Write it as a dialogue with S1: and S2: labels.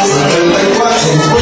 S1: 是人类关心。